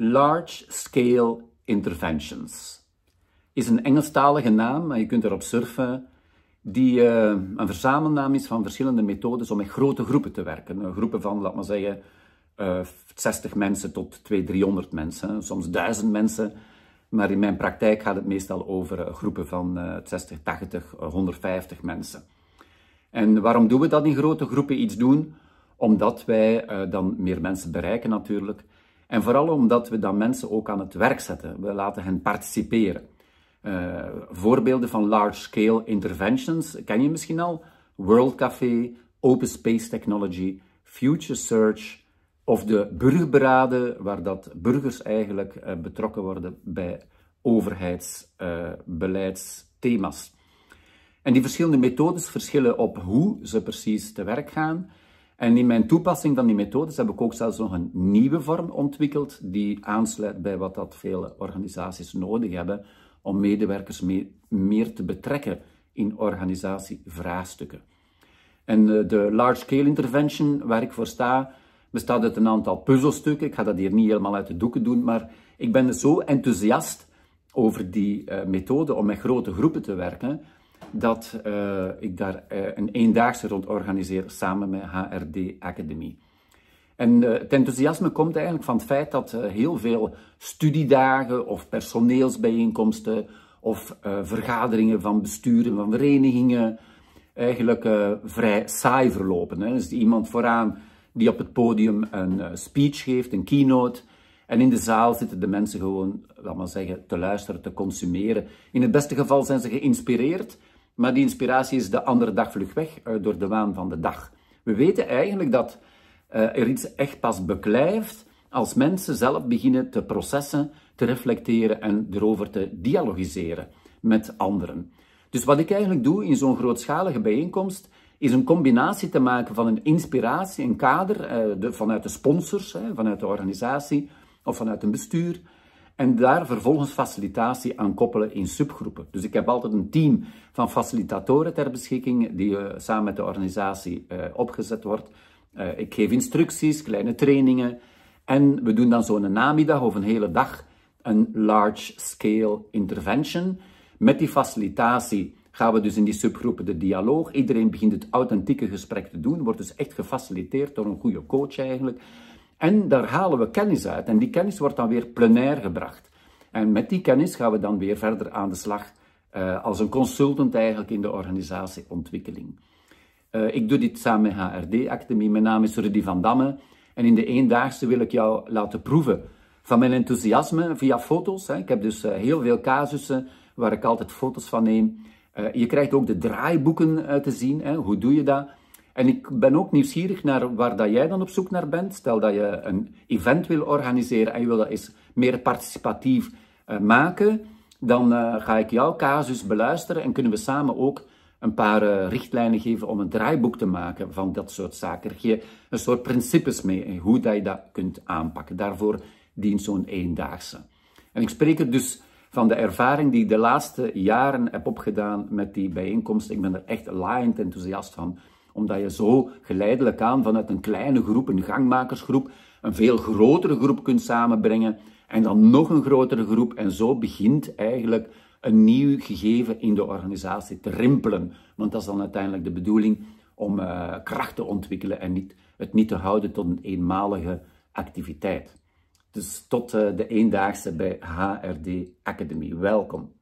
Large Scale Interventions. Is een Engelstalige naam, maar je kunt erop surfen, die uh, een verzamelnaam is van verschillende methodes om met grote groepen te werken. Groepen van, laat maar zeggen, uh, 60 mensen tot 200, 300 mensen, soms 1000 mensen. Maar in mijn praktijk gaat het meestal over uh, groepen van 60, 80, 150 mensen. En waarom doen we dat in grote groepen iets doen? Omdat wij dan meer mensen bereiken natuurlijk. En vooral omdat we dan mensen ook aan het werk zetten. We laten hen participeren. Uh, voorbeelden van large-scale interventions ken je misschien al. World Café, Open Space Technology, Future Search of de burgerberaden, waar dat burgers eigenlijk uh, betrokken worden bij overheidsbeleidsthema's. En die verschillende methodes verschillen op hoe ze precies te werk gaan. En in mijn toepassing van die methodes heb ik ook zelfs nog een nieuwe vorm ontwikkeld die aansluit bij wat dat vele organisaties nodig hebben om medewerkers meer te betrekken in organisatievraagstukken. En eh, de Large Scale Intervention, waar ik voor sta, bestaat uit een aantal puzzelstukken. Ik ga dat hier niet helemaal uit de doeken doen, maar ik ben zo enthousiast over die uh, methode om met grote groepen te werken, dat uh, ik daar uh, een eendaagse rond organiseer samen met HRD Academy. En uh, het enthousiasme komt eigenlijk van het feit dat heel veel studiedagen of personeelsbijeenkomsten of vergaderingen van besturen van verenigingen eigenlijk vrij saai verlopen. Hè. Dus iemand vooraan die op het podium een speech geeft, een keynote, en in de zaal zitten de mensen gewoon, laat maar zeggen, te luisteren, te consumeren. In het beste geval zijn ze geïnspireerd, maar die inspiratie is de andere dag vlug weg uh, door de waan van de dag. We weten eigenlijk dat uh, er iets echt pas beklijft als mensen zelf beginnen te processen, te reflecteren en erover te dialogiseren met anderen. Dus wat ik eigenlijk doe in zo'n grootschalige bijeenkomst, is een combinatie te maken van een inspiratie, een kader uh, de, vanuit de sponsors, vanuit de organisatie of vanuit een bestuur, en daar vervolgens facilitatie aan koppelen in subgroepen. Dus ik heb altijd een team van facilitatoren ter beschikking, die uh, samen met de organisatie uh, opgezet wordt. Uh, ik geef instructies, kleine trainingen. En we doen dan zo'n namiddag of een hele dag een large-scale intervention. Met die facilitatie gaan we dus in die subgroepen de dialoog. Iedereen begint het authentieke gesprek te doen, wordt dus echt gefaciliteerd door een goede coach eigenlijk. En daar halen we kennis uit. En die kennis wordt dan weer plenair gebracht. En met die kennis gaan we dan weer verder aan de slag uh, als een consultant eigenlijk in de organisatieontwikkeling. Uh, ik doe dit samen met HRD Academie. Mijn naam is Rudy van Damme. En in de eendaagse wil ik jou laten proeven van mijn enthousiasme via foto's. Hè. Ik heb dus uh, heel veel casussen waar ik altijd foto's van neem. je krijgt ook de draaiboeken te zien. Hè. Hoe doe je dat? En ik ben ook nieuwsgierig naar waar dat jij dan op zoek naar bent. Stel dat je een event wil organiseren en je wil dat eens meer participatief uh, maken, dan uh, ga ik jouw casus beluisteren en kunnen we samen ook een paar uh, richtlijnen geven om een draaiboek te maken van dat soort zaken. Er je een soort principes mee hoe dat je dat kunt aanpakken. Daarvoor dient zo'n eendaagse. En ik spreek er dus van de ervaring die ik de laatste jaren heb opgedaan met die bijeenkomst. Ik ben er echt laaiend enthousiast van omdat je zo geleidelijk aan vanuit een kleine groep, een gangmakersgroep, een veel grotere groep kunt samenbrengen en dan nog een grotere groep. En zo begint eigenlijk een nieuw gegeven in de organisatie te rimpelen. Want dat is dan uiteindelijk de bedoeling om uh, kracht te ontwikkelen en niet, het niet te houden tot een eenmalige activiteit. Dus tot uh, de eendaagse bij HRD Academy. Welkom.